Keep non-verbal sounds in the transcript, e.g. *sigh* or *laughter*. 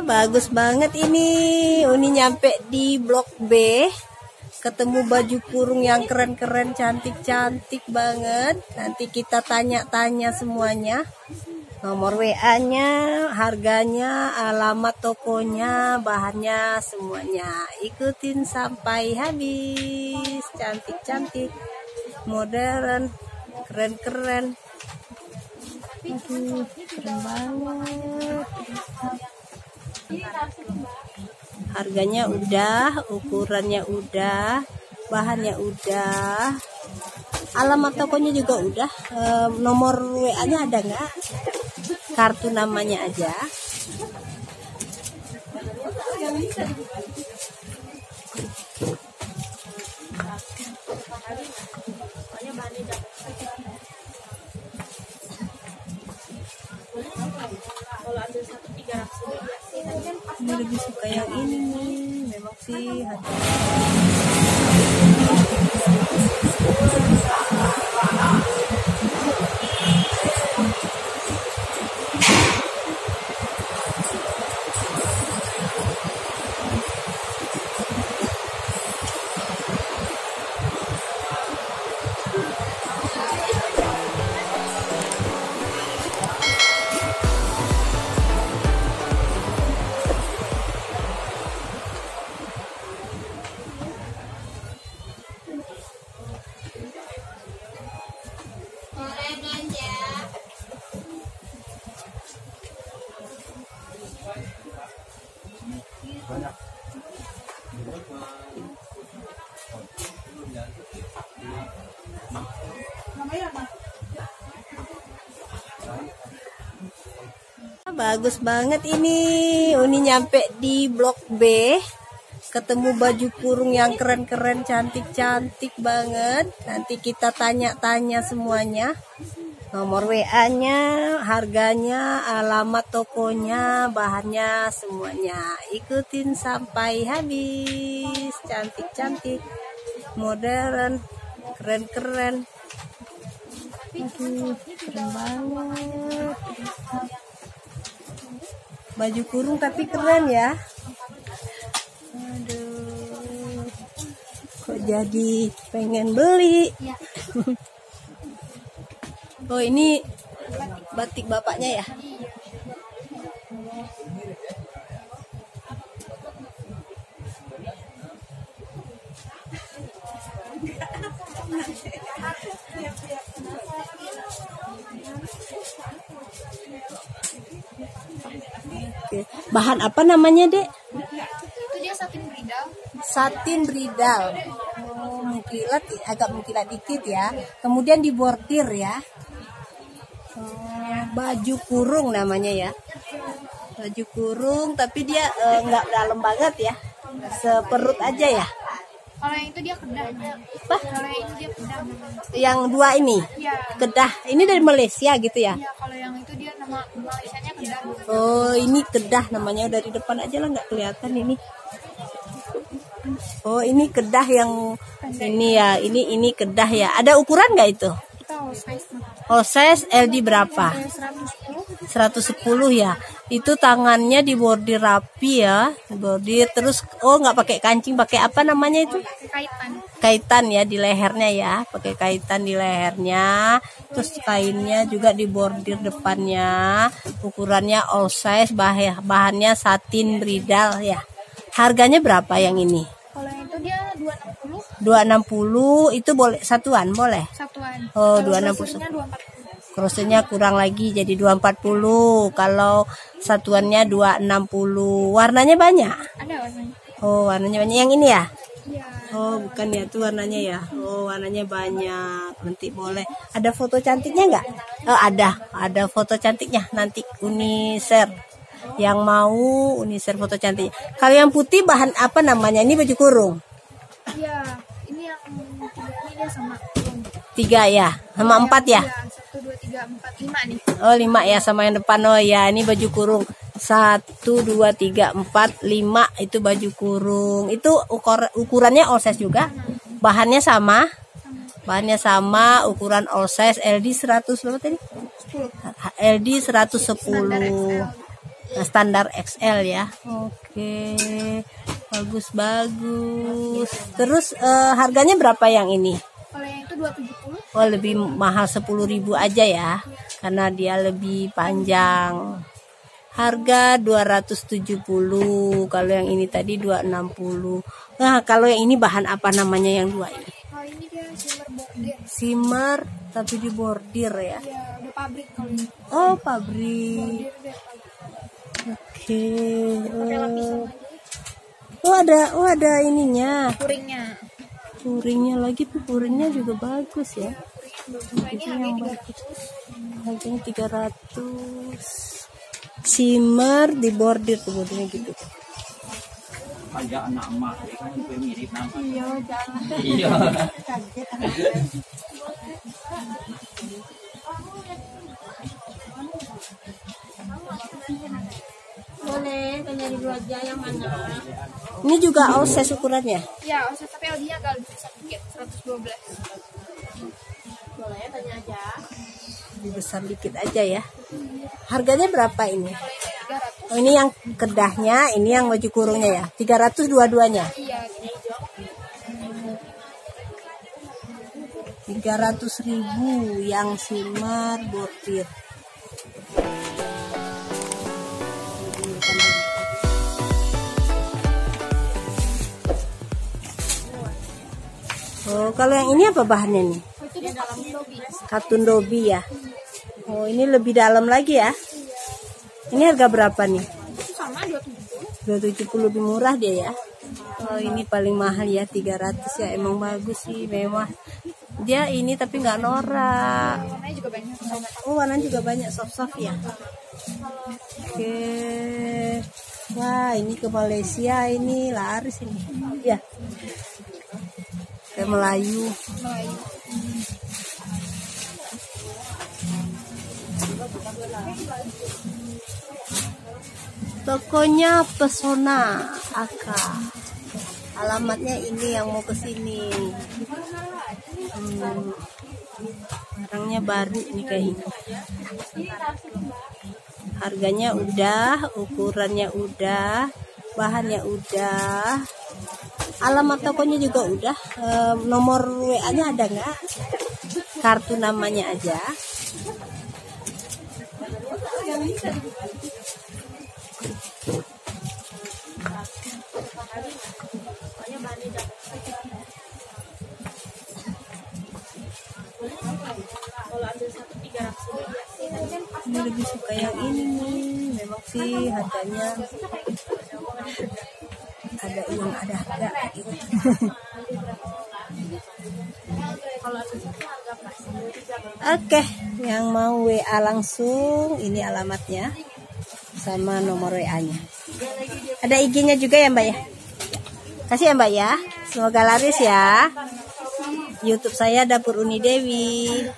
Bagus banget ini. Uni nyampe di Blok B. Ketemu baju kurung yang keren-keren, cantik-cantik banget. Nanti kita tanya-tanya semuanya. Nomor WA-nya, harganya, alamat tokonya, bahannya, semuanya. Ikutin sampai habis. Cantik-cantik, modern, keren-keren. Aduh, keren banget. Harganya udah, ukurannya udah, bahannya udah. Alamat tokonya juga udah. Nomor WA-nya ada nggak? Kartu namanya aja. Memang Bagus banget ini. Uni nyampe di Blok B. Ketemu baju kurung yang keren-keren, cantik-cantik banget. Nanti kita tanya-tanya semuanya. Nomor WA-nya, harganya, alamat tokonya, bahannya, semuanya. Ikutin sampai habis. Cantik-cantik, modern, keren-keren. Aduh, keren banget. Baju kurung tapi keren ya. Aduh. Kok jadi pengen beli? Oh ini batik bapaknya ya Bahan apa namanya, Dek? Itu dia satin bridal. Satin bridal. Oh, mengkilat agak mengkilat dikit ya. Kemudian dibordir ya. Oh, baju kurung namanya ya. Baju kurung tapi dia eh, nggak dalam banget ya. Seperut aja ya. Kalau yang itu dia kedah. Apa? Kalau yang itu dia kedah. Yang dua ini. Iya. Kedah. Ini dari Malaysia gitu ya. Iya, kalau yang itu dia nama Malaysianya kedah. Oh, ini kedah namanya dari depan aja lah nggak kelihatan ini. Oh, ini kedah yang ini ya, ini ini kedah ya. Ada ukuran nggak itu? Oh, size LD berapa? 110. 110 ya. Itu tangannya dibordir rapi ya, bordir terus oh nggak pakai kancing, pakai apa namanya itu? Kaitan. Kaitan ya di lehernya ya, pakai kaitan di lehernya. Terus kainnya juga dibordir depannya. Ukurannya all size, bah- bahannya satin bridal ya. Harganya berapa yang ini? Kalau yang itu dia 260 260 itu boleh satuan boleh. satuan. Oh, Kalau 260. crossernya 240. Crossnya kurang lagi jadi 240. Kalau satuannya 260. Warnanya banyak. Ada warnanya. Oh, warnanya banyak. Yang ini ya? Iya. Oh, bukan ya, itu warnanya ya. Oh, warnanya banyak. Nanti boleh. Ada foto cantiknya nggak? Oh, ada. Ada foto cantiknya. Nanti Uni share. Yang mau Uni share foto cantiknya. Kalau yang putih bahan apa namanya? Ini baju kurung. Iya. Ini yang tiga ini dia sama. Tiga ya, sama empat ya. Iya, tiga empat lima nih. Oh lima ya sama yang depan oh ya ini baju kurung satu dua tiga empat lima itu baju kurung itu ukur ukurannya all size juga bahannya sama bahannya sama ukuran all size LD 100 berapa tadi LD 110 Nah, standar XL ya. Oke. Bagus bagus. Terus eh, harganya berapa yang ini? Kalau yang itu 270. Oh, lebih mahal 10.000 aja ya. Karena dia lebih panjang. Harga 270. Kalau yang ini tadi 260. Nah, kalau yang ini bahan apa namanya yang dua ini? Kalau ini dia silver bordir. Simmer tapi di bordir ya. Ya udah pabrik kalau ini. Oh, pabrik. Oke. Lapisan Oh. lagi. Oh, ada oh ada ininya. Puringnya. Puringnya lagi tuh puringnya juga bagus ya. Ini harganya 300. Harganya 300. Simmer di bordir tuh bordirnya gitu. kayak anak emak ya kan gue mirip nama Iya, jangan iya *laughs* *laughs* kaget. Boleh, tanya dulu aja yang mana. Ini juga OSES ukurannya. Ya, offset tapi LD-nya agak lebih besar dikit, 112. Boleh, tanya aja. Lebih besar dikit aja ya. Harganya berapa ini? Kalau ini 300. Oh, ini yang kedahnya, ini yang baju kurungnya ya. 300 dua-duanya. Iya, gini. 300 ribu yang simmer bordir. Oh, kalau yang ini apa bahannya nih? Katun dobi ya. Oh, ini lebih dalam lagi ya. Ini harga berapa nih? Sama 270. 270 lebih murah dia ya. Oh, ini paling mahal ya 300 ya. Emang bagus sih, mewah. Dia ini tapi nggak norak. Juga banyak. Oh, warnanya juga banyak soft-soft ya. Oke. Wah, ini ke Malaysia ini laris ini. Ya. Melayu. Tokonya Pesona Aka. Alamatnya ini yang mau ke sini. Hmm. Barangnya baru nih kayaknya. Harganya udah, ukurannya udah, bahannya udah. Alamat tokonya juga udah. Ehm, nomor WA-nya ada nggak? Kartu namanya aja. Ini lebih suka yang ini nih. Memang sih harganya ada yang ada harga gitu. Oke, yang mau WA langsung ini alamatnya sama nomor WA-nya. Ada IG-nya juga ya Mbak ya? Kasih ya Mbak ya. Semoga laris ya. YouTube saya Dapur Uni Dewi.